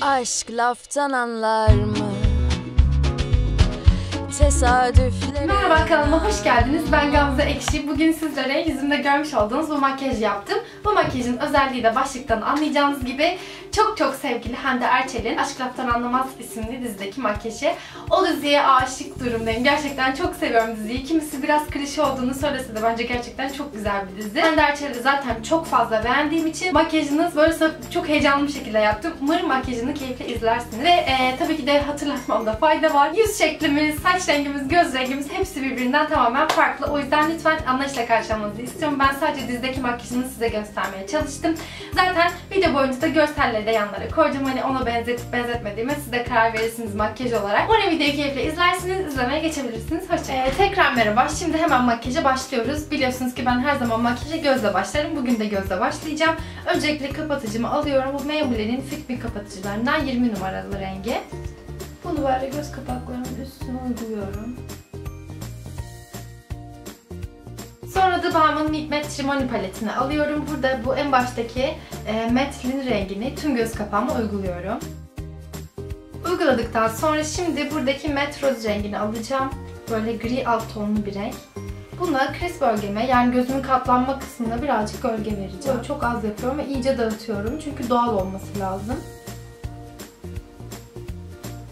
Aşk laftan anlar mı? Tesadüfleri Merhaba kanalıma hoş geldiniz. Ben Gamze Ekşi. Bugün sizlere yüzümde görmüş olduğunuz bu makyajı yaptım. Bu makyajın özelliği de başlıktan anlayacağınız gibi çok çok sevgili Hande Erçel'in Aşk Laftan Anlamaz isimli dizideki makyajı. O diziye aşık durumdayım. Gerçekten çok seviyorum diziyi. Kimisi biraz klişe olduğunu söylese de bence gerçekten çok güzel bir dizi. Hande Erçel'i zaten çok fazla beğendiğim için makyajını böyle çok heyecanlı bir şekilde yaptım. Umarım makyajını keyifle izlersiniz. Ve e, tabii ki de hatırlatmamda fayda var. Yüz şeklimiz, saç rengimiz, göz rengimiz hepsi birbirinden tamamen farklı. O yüzden lütfen anlayışla karşılamanızı istiyorum. Ben sadece dizideki makyajını size göstermeye çalıştım. Zaten video boyunca da görselleri de yanlara koydum. Hani ona benzetip benzetmediğime siz de karar verirsiniz makyaj olarak. Umarım videoyu keyifle izlersiniz. izlemeye geçebilirsiniz. Hoşçakalın. Ee, tekrar merhaba. Şimdi hemen makyaja başlıyoruz. Biliyorsunuz ki ben her zaman makyaja gözle başlarım. Bugün de gözle başlayacağım. Öncelikle kapatıcımı alıyorum. Bu Maybelline'in Fit Me kapatıcılarından 20 numaralı rengi. Bunu böyle göz kapaklarımın üstüne uyguluyorum. Sonra da Balmain Meet Matte Trimony paletini alıyorum. Burada bu en baştaki e, Matte rengini tüm göz kapağıma uyguluyorum. Uyguladıktan sonra şimdi buradaki Matte Rose rengini alacağım. Böyle gri alt tonlu bir renk. Buna kriz bölgeme yani gözümün katlanma kısmına birazcık gölge vereceğim. Böyle çok az yapıyorum ve iyice dağıtıyorum çünkü doğal olması lazım.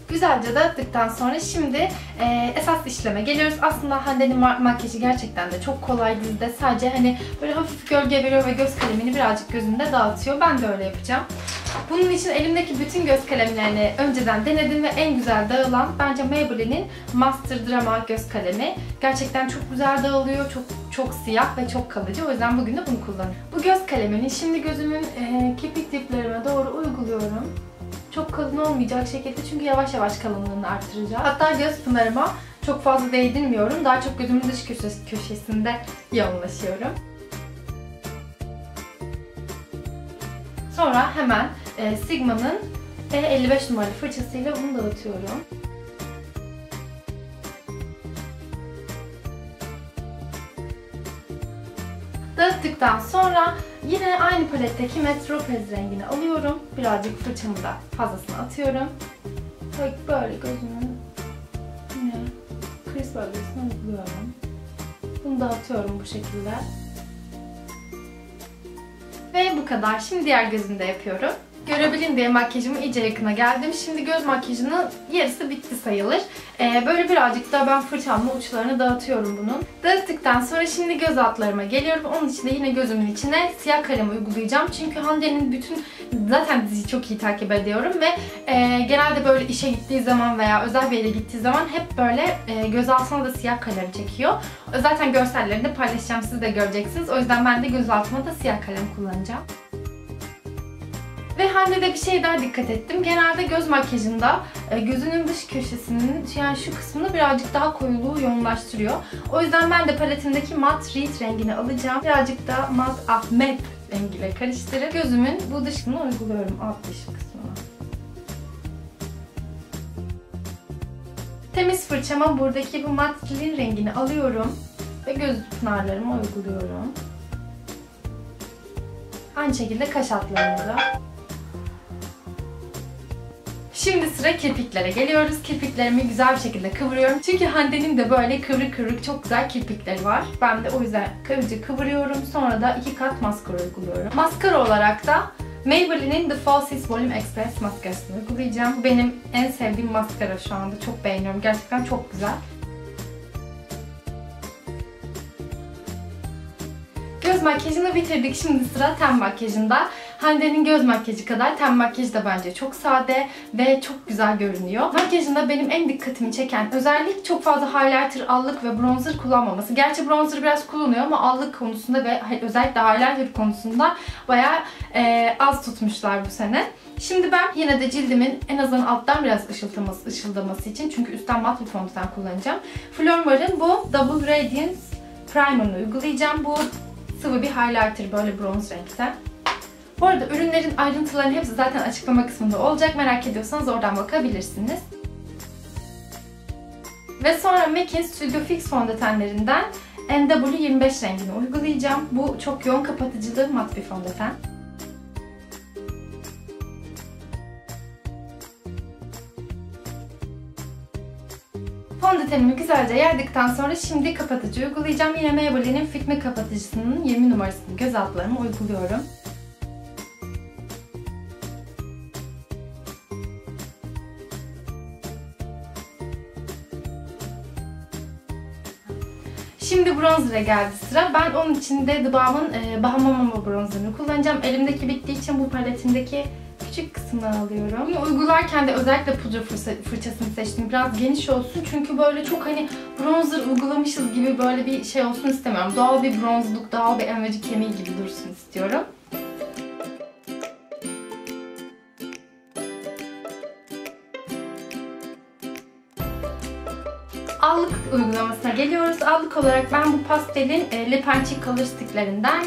Güzelce dağıttıktan sonra şimdi e, esas işleme geliyoruz. Aslında Hande'nin makyajı gerçekten de çok kolay dizide. Sadece hani böyle hafif gölge veriyor ve göz kalemini birazcık gözünde dağıtıyor. Ben de öyle yapacağım. Bunun için elimdeki bütün göz kalemlerini önceden denedim ve en güzel dağılan bence Maybelline'in Master Drama göz kalemi. Gerçekten çok güzel dağılıyor. Çok çok siyah ve çok kalıcı. O yüzden bugün de bunu kullanıyorum. Bu göz kalemini şimdi gözümün e, kirpik diplerime doğru uyguluyorum çok kalın olmayacak şekilde çünkü yavaş yavaş kalınlığını arttıracağım. Hatta göz pınarıma çok fazla değdirmiyorum. Daha çok gözümün dış köşesi, köşesinde yoğunlaşıyorum. Sonra hemen e, Sigma'nın E55 numaralı fırçasıyla bunu dağıtıyorum. Dağıttıktan sonra yine aynı paletteki Metropez rengini alıyorum. Birazcık fırçamı da fazlasını atıyorum. Böyle gözümün yine kriz bölgesine uyguluyorum. Bunu dağıtıyorum bu şekilde. Ve bu kadar. Şimdi diğer gözümde yapıyorum. Görebilin diye makyajımı iyice yakına geldim. Şimdi göz makyajının yarısı bitti sayılır. Ee, böyle birazcık daha ben fırçamla uçlarını dağıtıyorum bunun. Dağıttıktan sonra şimdi göz altlarıma geliyorum. Onun için de yine gözümün içine siyah kalem uygulayacağım. Çünkü Hande'nin bütün zaten diziyi çok iyi takip ediyorum ve e, genelde böyle işe gittiği zaman veya özel bir yere gittiği zaman hep böyle e, göz altına da siyah kalem çekiyor. Zaten görsellerini de paylaşacağım siz de göreceksiniz. O yüzden ben de göz altıma da siyah kalem kullanacağım. Ve Hande'de bir şey daha dikkat ettim. Genelde göz makyajında e, gözünün dış köşesinin yani şu kısmını birazcık daha koyuluğu yoğunlaştırıyor. O yüzden ben de paletimdeki mat Reed rengini alacağım. Birazcık da mat Ahmet rengiyle karıştırıp gözümün bu dışını uyguluyorum alt dış kısmına. Temiz fırçama buradaki bu mat rengini alıyorum ve göz pınarlarıma uyguluyorum. Aynı şekilde kaş altlarında. Şimdi sıra kirpiklere geliyoruz. Kirpiklerimi güzel bir şekilde kıvırıyorum. Çünkü Hande'nin de böyle kıvrık kıvrık çok güzel kirpikleri var. Ben de o yüzden kıvırcı kıvırıyorum. Sonra da iki kat maskara uyguluyorum. Maskara olarak da Maybelline'in The Falsies Volume Express maskarasını uygulayacağım. Bu benim en sevdiğim maskara şu anda. Çok beğeniyorum. Gerçekten çok güzel. Göz makyajını bitirdik. Şimdi sıra ten makyajında. Hande'nin göz makyajı kadar ten makyajı da bence çok sade ve çok güzel görünüyor. Makyajında benim en dikkatimi çeken özellik çok fazla highlighter, allık ve bronzer kullanmaması. Gerçi bronzer biraz kullanıyor ama allık konusunda ve özellikle highlighter konusunda bayağı e, az tutmuşlar bu sene. Şimdi ben yine de cildimin en azından alttan biraz ışıldaması, ışıldaması için çünkü üstten mat bir fondöten kullanacağım. Flormar'ın bu Double Radiance Primer'ını uygulayacağım. Bu sıvı bir highlighter böyle bronz renkte. Bu arada ürünlerin ayrıntılarının hepsi zaten açıklama kısmında olacak. Merak ediyorsanız oradan bakabilirsiniz. Ve sonra MAC'in Studio Fix fondötenlerinden NW25 rengini uygulayacağım. Bu çok yoğun kapatıcılı mat bir fondöten. Fondötenimi güzelce yaydıktan sonra şimdi kapatıcı uygulayacağım. Yine Maybelline'in Fit Me kapatıcısının 20 numarasını göz altlarıma uyguluyorum. Şimdi bronzer'a geldi sıra. Ben onun için de The Balm'ın e, Bahama Mama bronzerını kullanacağım. Elimdeki bittiği için bu paletimdeki küçük kısmını alıyorum. Bunu uygularken de özellikle pudra fırça- fırçasını seçtim. Biraz geniş olsun çünkü böyle çok hani bronzer uygulamışız gibi böyle bir şey olsun istemiyorum. Doğal bir bronzluk, doğal bir emvacı kemiği gibi dursun istiyorum. Allık uygulamasına geliyoruz. Allık olarak ben bu pastelin e, and Cheek Color Stick'lerinden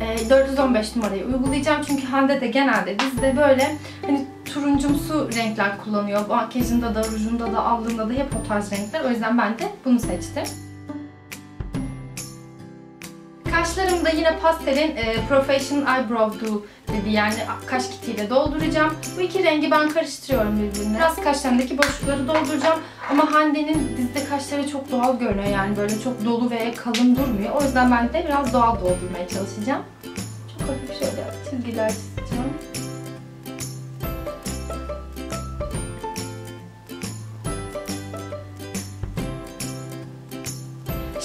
e, 415 numarayı uygulayacağım. Çünkü Hande de genelde bizde böyle hani turuncumsu renkler kullanıyor. Makyajında da, rujunda da, allığında da hep o tarz renkler. O yüzden ben de bunu seçtim. Kaşlarımda yine pastelin e, Professional Eyebrow Do dedi yani kaş kitiyle dolduracağım. Bu iki rengi ben karıştırıyorum birbirine. Biraz kaşlarımdaki boşlukları dolduracağım. Ama Hande'nin dizde kaşları çok doğal görünüyor yani böyle çok dolu ve kalın durmuyor. O yüzden ben de biraz doğal doldurmaya çalışacağım. Çok hafif şöyle çizgiler çizeceğim.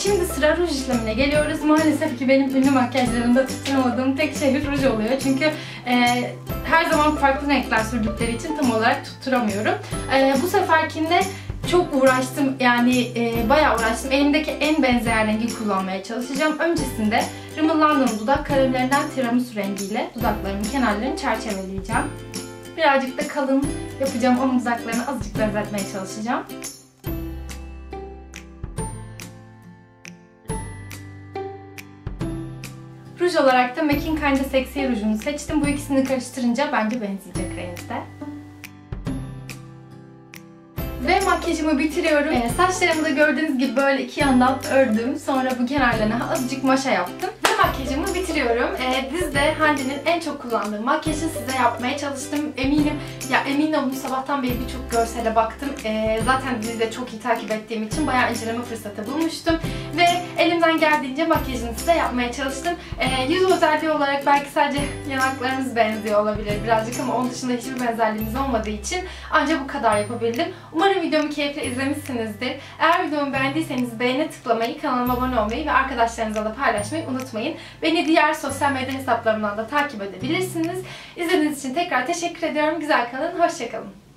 Şimdi sıra ruj işlemine geliyoruz. Maalesef ki benim ünlü makyajlarımda tutturamadığım tek şey ruj oluyor. Çünkü e, her zaman farklı renkler sürdükleri için tam olarak tutturamıyorum. E, bu seferkinde çok uğraştım yani e, bayağı uğraştım. Elimdeki en benzer rengi kullanmaya çalışacağım. Öncesinde Rimmel London dudak kalemlerinden tiramisu rengiyle dudaklarımın kenarlarını çerçeveleyeceğim. Birazcık da kalın yapacağım. Onun dudaklarını azıcık benzetmeye çalışacağım. Ruj olarak da MAC'in Kinda Sexy rujunu seçtim. Bu ikisini karıştırınca bence benzeyecek renkte. Ve makyajımı bitiriyorum. Ee, saçlarımı da gördüğünüz gibi böyle iki yandan ördüm. Sonra bu kenarlarına azıcık maşa yaptım. Makyajımı bitiriyorum. Ee, dizde Hande'nin en çok kullandığı makyajı size yapmaya çalıştım. Eminim, ya emin olun sabahtan beri birçok görsele baktım. Ee, zaten dizide çok iyi takip ettiğim için bayağı inceleme fırsatı bulmuştum. Ve elimden geldiğince makyajını size yapmaya çalıştım. Ee, yüz özelliği olarak belki sadece yanaklarımız benziyor olabilir birazcık ama onun dışında hiçbir benzerliğimiz olmadığı için ancak bu kadar yapabildim. Umarım videomu keyifle izlemişsinizdir. Eğer videomu beğendiyseniz beğene tıklamayı, kanalıma abone olmayı ve arkadaşlarınızla da paylaşmayı unutmayın. Beni diğer sosyal medya hesaplarımdan da takip edebilirsiniz. İzlediğiniz için tekrar teşekkür ediyorum. Güzel kalın, hoşçakalın.